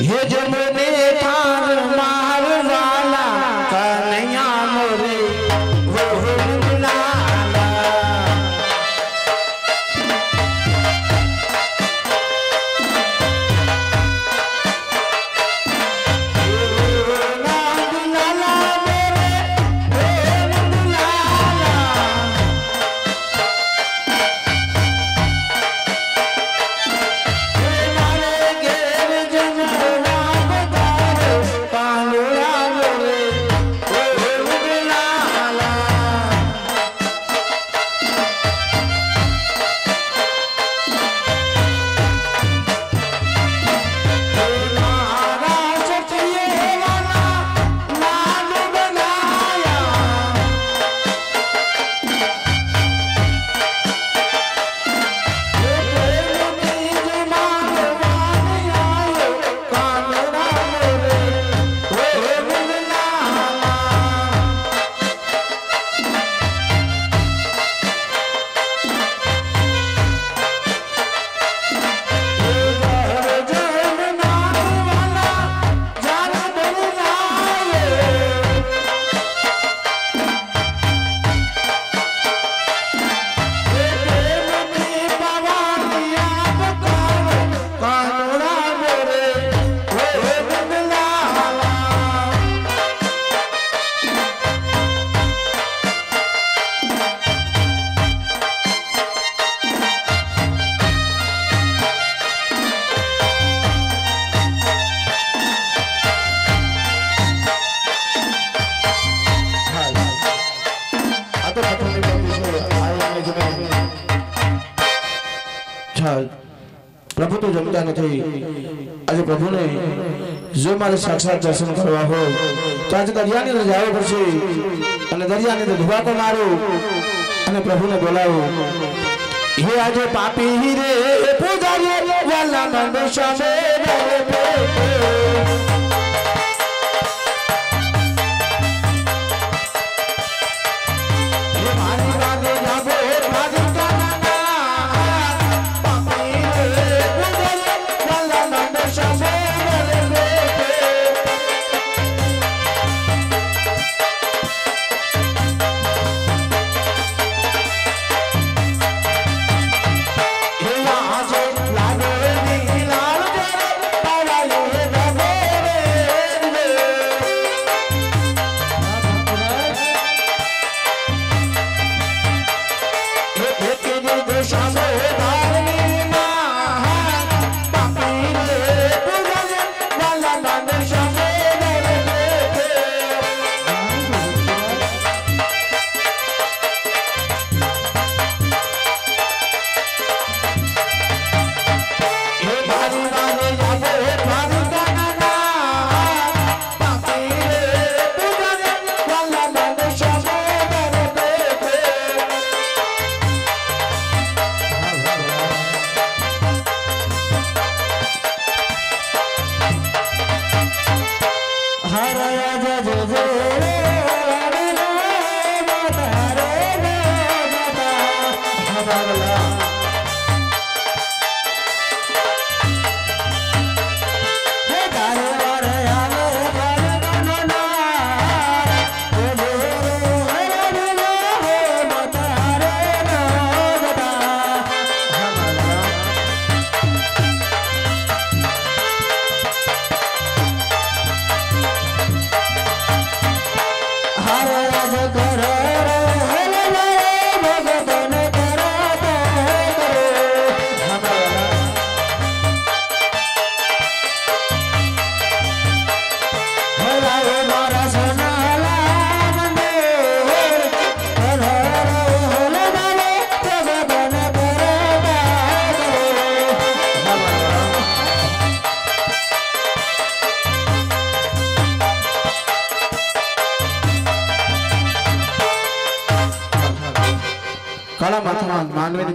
હે જમને ઠાર માર પ્રભુ નથી. આજે પ્રભુને જો મારે સાક્ષાત દર્શન કરવા હોય, તો આજે દરિયાની અંદર જવું પડશે. અને દરિયાની અંદર ધુવાકો મારો. અને પ્રભુને બોલાવું. હે આજે પાપી રે પૂજારી, વાલા મંદ સામે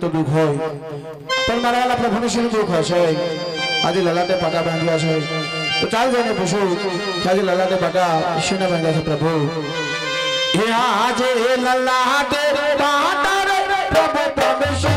તો દુઃખ હોય. પણ મારા વાલા પ્રભુને શું દુઃખ હશે આજે લલાટે પાટા બાંધ્યા છે. તો ચાલ જઈને પૂછું કે આજે લલાટે પાટા શેને બાંધ્યા છે પ્રભુ? હે આજે લલાટે પાટા પ્રભુ પરમેશ્વરા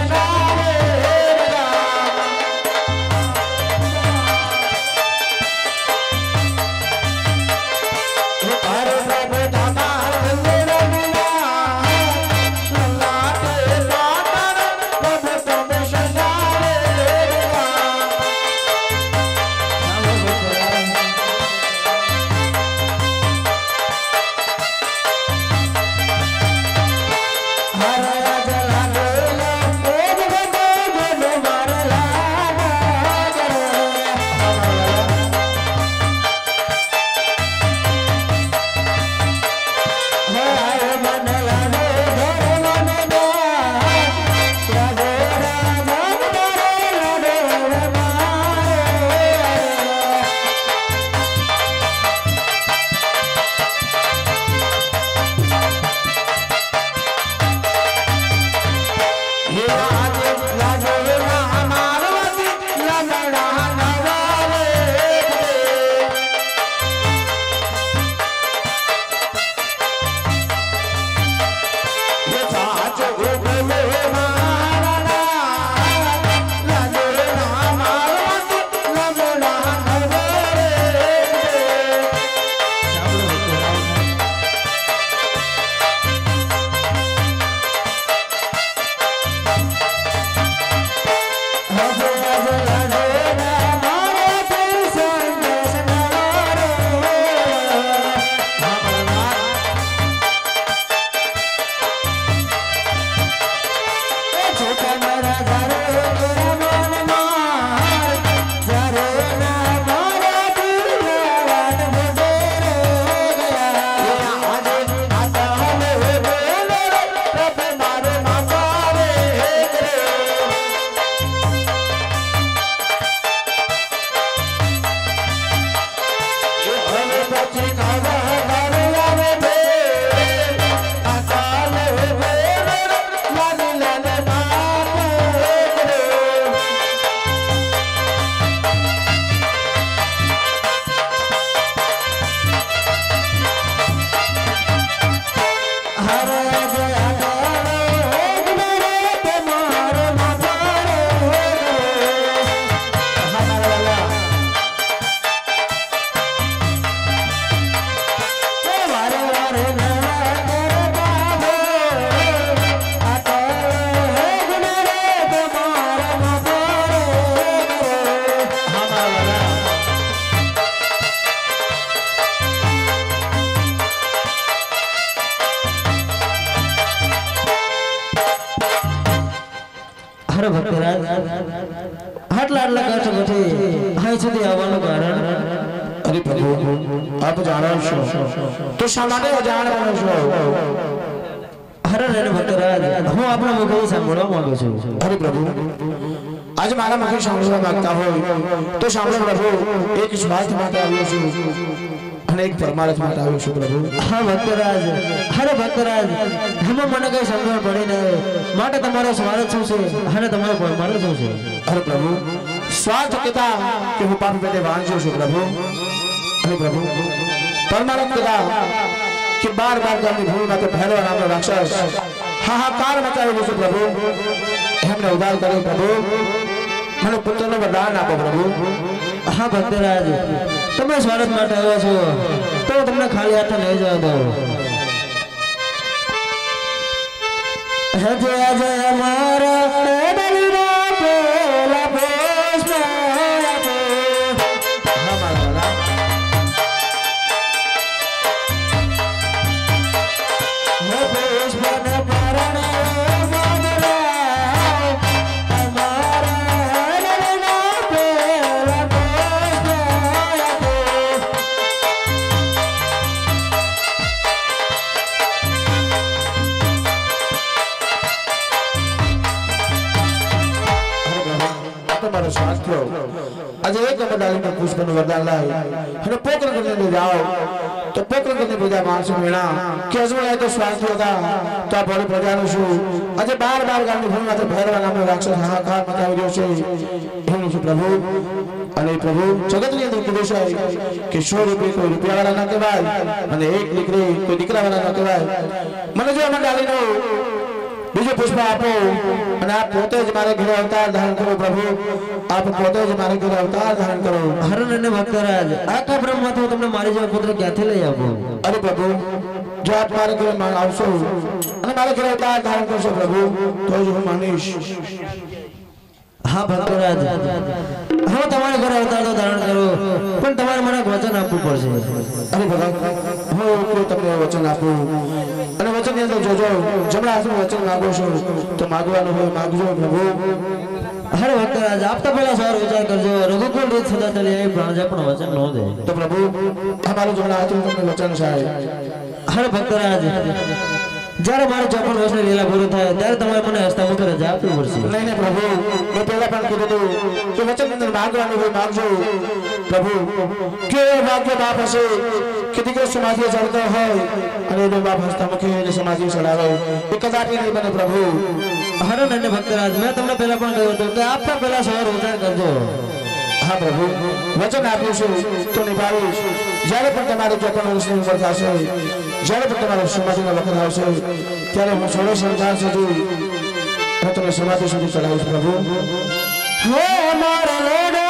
આટલા આટલા કષ્ટ નથી. અહીં સુધી આવવાનું કારણ? અરે પ્રભુ આપ જાણો છો. તો શા માટે અજાણ બનો છો? હરે રે ભક્તરાજ હું આપણા મુખથી સાંભળવા માંગુ છું. અરે પ્રભુ આજે મારા મુખે સાંભળવા માંગતા હોય તો સાંભળો પ્રભુ એક સ્વાર્થ માટે આવ્યો છું. અને એક પરમાર્થ માટે આવ્યો છું પ્રભુ હા ભક્તરાજ હરે ભક્તરાજ એમાં મને કઈ સમજણ પડી નહીં માટે તમારો સ્વાગત શું છે અને તમારો પરમાર્થ શું છે અરે પ્રભુ સ્વાર્થ કહેતા કે હું પાપી પેટે વાંચ્યો છું પ્રભુ અરે પ્રભુ પરમાનંદ કહેતા કે બાર બાર ગામની ભૂમિમાંથી ભૈરવ નામનો રાક્ષસ હાહાકાર મચાવેલો છે પ્રભુ એમને ઉદ્ધાર કર્યો પ્રભુ મને પુત્રનું વરદાન આપો પ્રભુ હા ભક્તરાજ તમે સ્વાગત માટે આવ્યા છો. તો તમને ખાલી હાથે લઈ જવા હે જય જય લાવી અને પોકરણ કરીને જાઓ. તો પોકરણ કરીને બધા માણસો મેળા કે અજમણાય તો સ્વાર્થ હતા. તો આ ભોળી પ્રજાનું શું? આજે બાર બાર ગામની ભૂમિમાંથી ભૈરવા નામનો રાક્ષસ હાહાકાર મચાવી રહ્યો છે. એનું શું પ્રભુ? અને પ્રભુ જગતની અંદર કીધું છે કે સો રૂપિયા કોઈ રૂપિયાવાળા ના કહેવાય અને એક દીકરી કોઈ દીકરાવાળા ના કહેવાય. મને જો આમાં ડાળીનો બીજું પુષ્પ આપો. અને આ પોતે જ મારે ઘરે અવતાર ધારણ કરો પ્રભુ. આપ પોતે જ મારે ઘરે અવતાર ધારણ કરો. હરણ અને ભક્તરાજ આખા બ્રહ્મમાં હું તમને મારી જેવા પુત્ર ક્યાંથી લઈ આપું? અરે પ્રભુ જો આપ મારે ઘરે આવશો અને મારે ઘરે અવતાર ધારણ કરશો પ્રભુ તો જ હું માનીશ. હા ભક્તરાજ. હું તમારા ઘરે અવતાર તો ધારણ કરો પણ તમારે મને વચન આપવું પડશે. અરે ભગત હું તમને વચન આપું. અને વચનની અંદર જોજો જમણા હાથનું વચન માગો છો તો માગવાનું હોય માગજો પ્રભુ. હરે ભક્તરાજ આપતા પહેલા સવાર વિચાર કરજો રઘુકુલ રીત સદા ચાલી આવી પણ વચન નો દે તો પ્રભુ અમારું જોડા હાથનું તમને વચન છે હરે ભક્તરાજ જ્યારે મારે ચોપન વર્ષની લીલા પૂરી થાય ત્યારે તમારે મને હસ્તામુખ રજા આપવી પડશે નહીં નહીં પ્રભુ મેં પહેલા પણ કીધું હતું કે વચન અંદર માગવાનું હોય માગજો. પ્રભુ કે ભાગ્ય બાપ હશે કે દીકરો સમાધિ ચડતો હોય અને એનો બાપ હસતા મુખે સમાજી ચડાવે એ કદાચ નહીં બને પ્રભુ. હરે અને ભક્તરાજ, મેં તમને પહેલા પણ કહ્યું હતું કે પણ પહેલા સવાર વિચાર કરજો. હા પ્રભુ, વચન આપ્યું છે, તો નિભાવીશ. જ્યારે પણ તમારું ચોપન વર્ષની ઉંમર થશે, જ્યારે પણ તમારો સમાધિનો વખત આવશે, ત્યારે હું સોળો સંસાર સુધી હું તમને સમાધિ સુધી ચડાવીશ પ્રભુ. હે મારા લોડા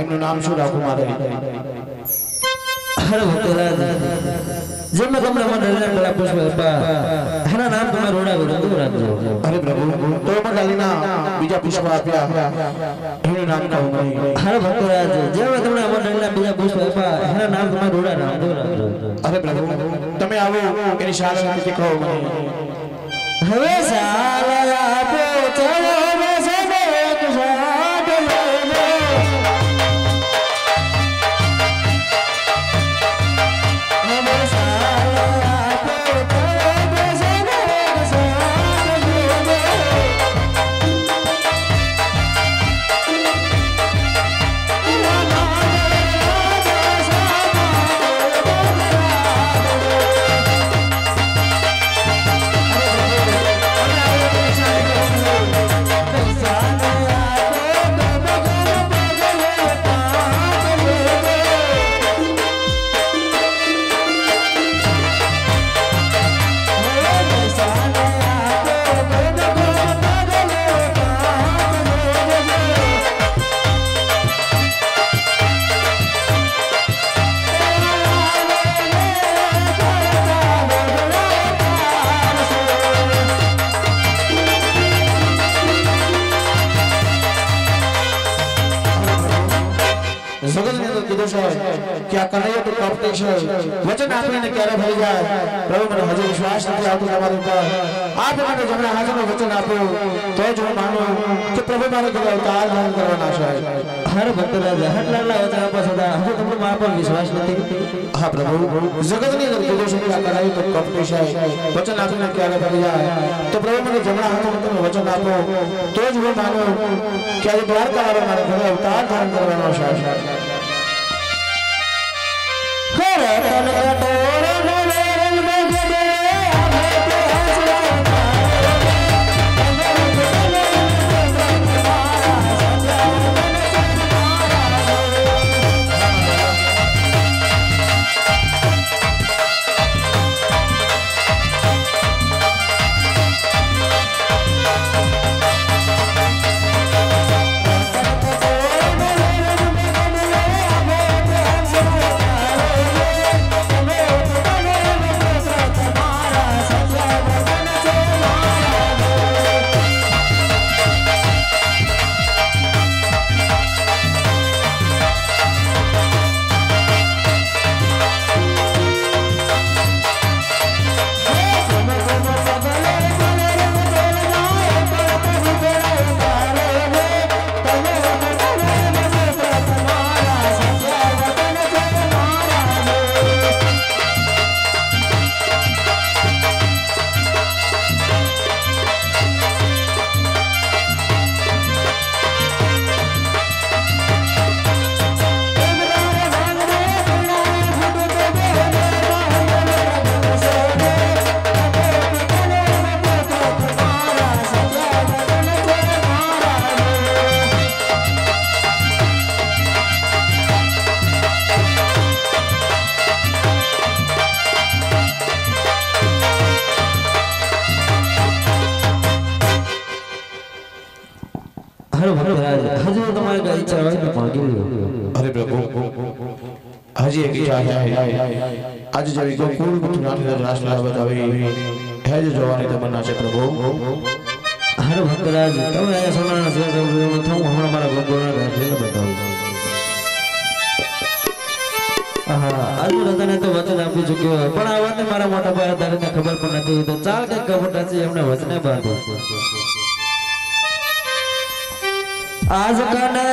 એમનું નામ શું રાખું મારે હરે ભક્તરાજ જેમ તમને મંડળને પેલા પુષ્પ આપ્યા એના નામ તમે રોડા વિરુદ્ધ રાખજો. અરે પ્રભુ તો અમરદાદીના બીજા પુષ્પ આપ્યા. એમનું નામ કહું નહીં. હરે ભક્તરાજ જેમ તમને મંડળના બીજા પુષ્પ આપ્યા એના નામ તમે રોડા રાખજો. અરે પ્રભુ તમે આવો એની શાળા કહો હવે સાલા આપો ચલો છે વચન આપીને ક્યારે થઈ જાય પ્રભુ મને હજુ વિશ્વાસ નથી આવતો તમારી ઉપર આપે મને જમણા હાથનું વચન આપ્યું તો જ હું માનું કે પ્રભુ મારે ઘરે અવતાર ધારણ કરવાના છે હરે ભક્તરાજ હટલા હટલા વચન આપો સદા હજુ તમને મારા પર વિશ્વાસ નથી હા પ્રભુ જગતની અંદર કીધું છે કે આ કનૈયો તો કપટી છે વચન આપીને ક્યારે થઈ જાય તો પ્રભુ મને જમણા હાથનું તમે વચન આપો તો જ હું માનું કે આજે દ્વારકા વાળો મારે ઘરે અવતાર ધારણ કરવાનો છે តលត હજી એક આજે જેવી ગોકુળ મથુરાની રાસલીલા બતાવી હેજ જોવાની તમન્ના છે પ્રભુ. હર ભક્તરાજ, તમે આ સોનાના સેવા કરવા થવું હમણાં મારા ભગવાન રાખીને બતાવું વચન આપી ચૂક્યો પણ આ વાતને મારા મોટા ભાઈ ખબર પણ નથી તો ચાલ કે કપટા છે એમને વચને બાંધો. આજ કને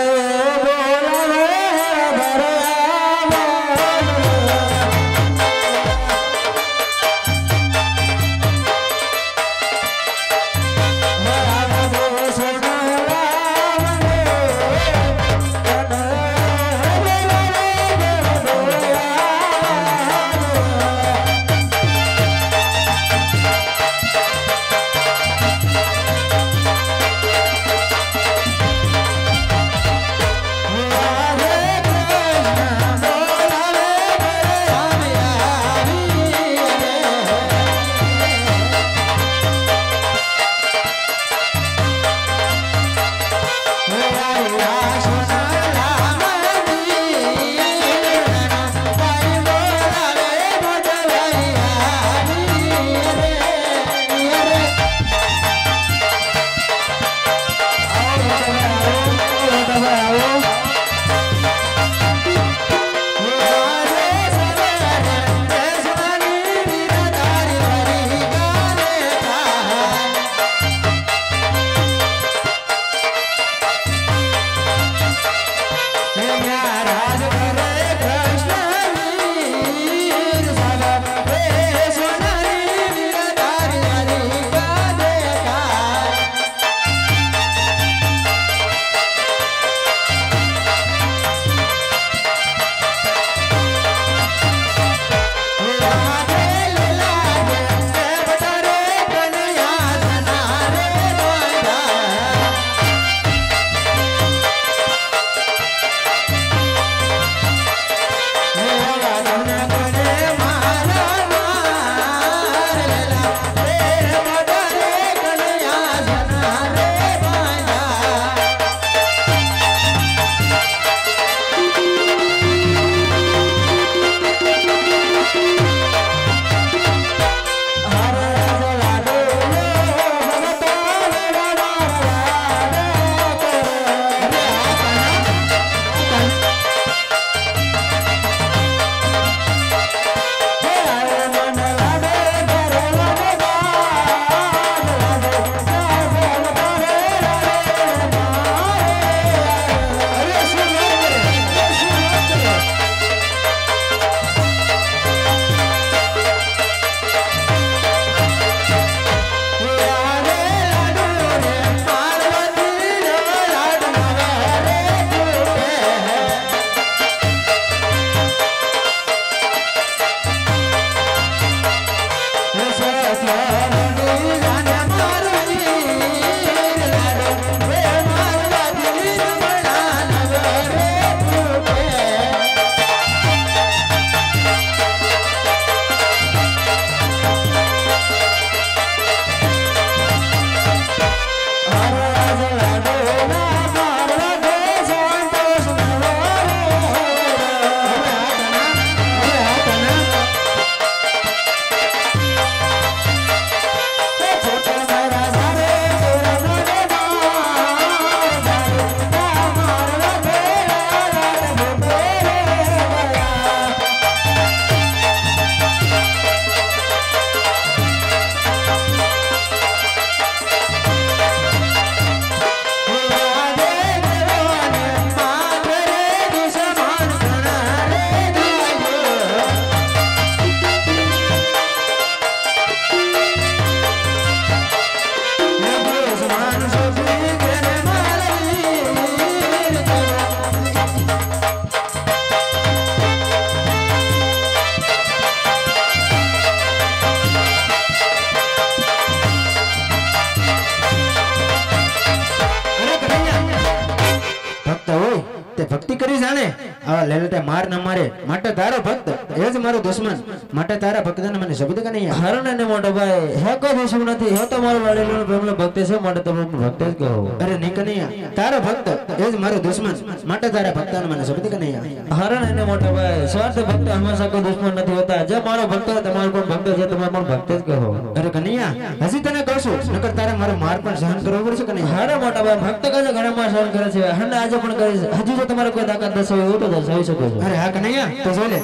લેલટે માર ન મારે. માટે તારો ભક્ત. એ જ મારો દુશ્મન. માટે તારા ભક્તને મને શબ્દ કે નહીં? હરણ અને મોટો ભાઈ હે કોઈ દુશ્મન નથી હે તો મારો વાળેલો પ્રેમનો ભક્ત છે માટે તમે ભક્ત જ કહો. અરે નહીં કનૈયા તારો ભક્ત એ જ મારો દુશ્મન. માટે તારા ભક્તને મને શબ્દ કે નહીં? હરણ અને મોટો ભાઈ સ્વાર્થ ભક્ત હંમેશા કોઈ દુશ્મન નથી હોતા. જે મારો ભક્ત તમારો પણ ભક્ત છે તમે પણ ભક્ત જ કહો. અરે કનૈયા હજી તને કહું નકર તારે મારો માર પણ સહન કરવો પડશે કે નહીં? હારે મોટા ભાઈ ભક્ત કહે ઘણા માં સહન કરે છે. અને આજે પણ કરે છે હજી જો તમારે કોઈ તાકાત દર્શાવે એવું તો દર્શાવી શકો છો. અરે હા કનૈયા તો જોઈ લે.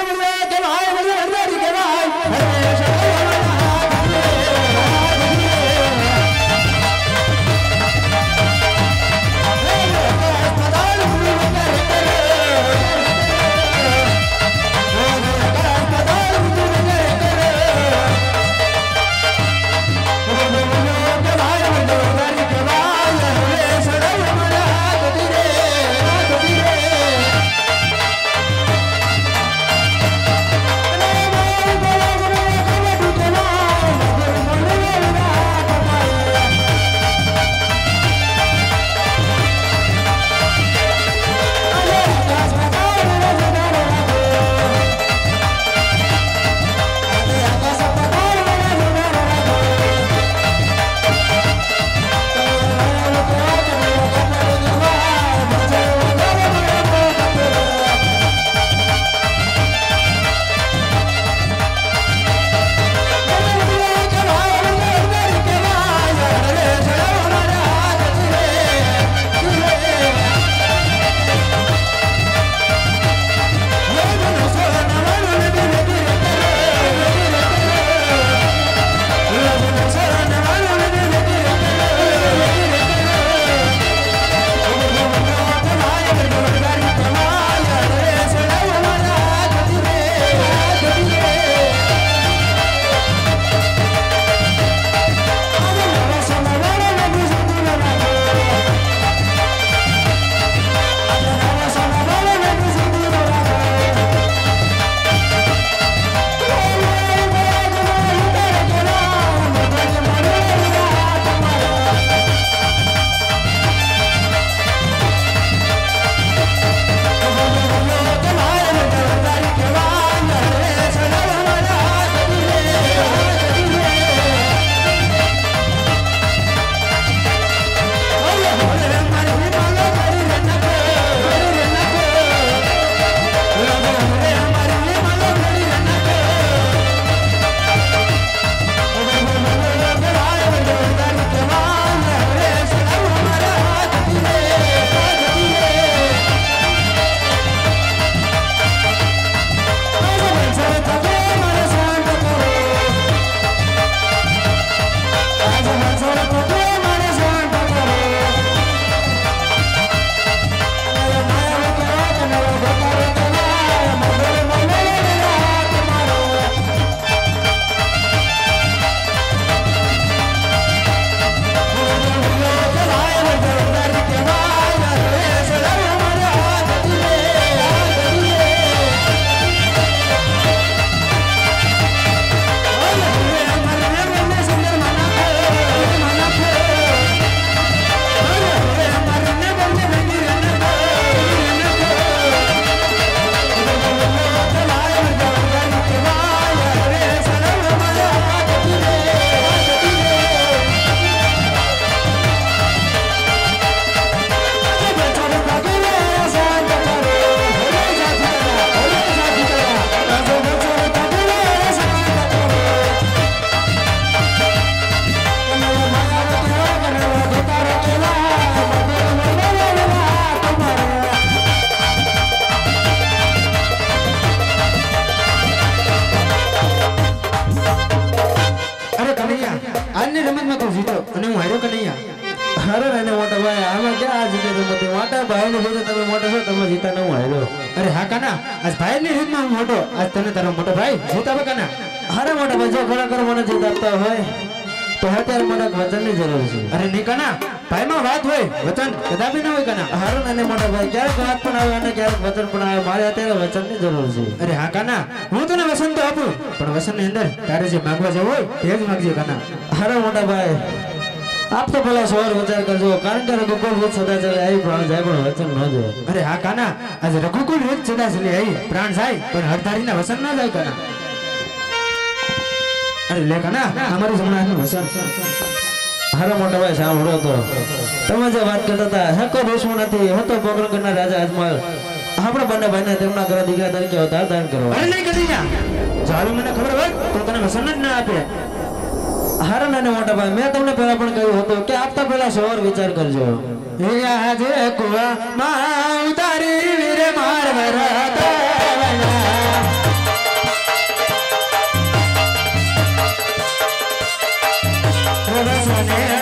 હે તને તારો મોટો ભાઈ જીતાવે કાના અરે મોટા ભાઈ જો ખરેખર મને જોતા આપતા હોય તો અત્યારે મને વચનની જરૂર છે. અરે નહીં કાના ભાઈમાં વાત હોય વચન કદાપી ના હોય કાના હારો ને મોટા ભાઈ ક્યારેક વાત પણ આવે અને ક્યારેક વચન પણ આવે. મારે અત્યારે વચનની જરૂર છે. અરે હા કાના હું તને વસન તો આપું પણ વસનની અંદર તારે જે માંગવા જવું હોય તે જ માંગજે કાના હારો મોટા ભાઈ. આપ તો ભલા સવાર વિચાર કરજો કારણ કે રઘુકુલ રીત સદા ચાલે આવી પ્રાણ જાય પણ વચન ન જાય અરે હા કાના? આજે રઘુકુલ રીત સદા ચાલે આવી પ્રાણ જાય પણ હરધારીના વસન ના જાય કાના? અરે લે કાના અમારું જમણાનું વસન. હારો મોટો ભાઈ સાંભળો તો તમે જે વાત કરતા હતા હકો દુશ્મન નથી હતો પોકરણગઢના રાજા અજમલ. આપણે બંને ભાઈને તેમના ઘરે દીકરા તરીકે અવતાર ધારણ કરો અરે નહીં કરી જો આવી મને ખબર હોય તો તને વસન જ ના આપે. હારા નાના મોટા ભાઈ, મેં તમને પહેલા પણ કહ્યું હતું કે આપતા પહેલા સવાર વિચાર કરજો. આજે કુવા માં ઉતારી વીરે માર વરતા રસને